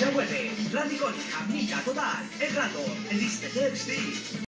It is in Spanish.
Ya vuelve, Radio Icónica, Mica Total, El Rato, el Discotex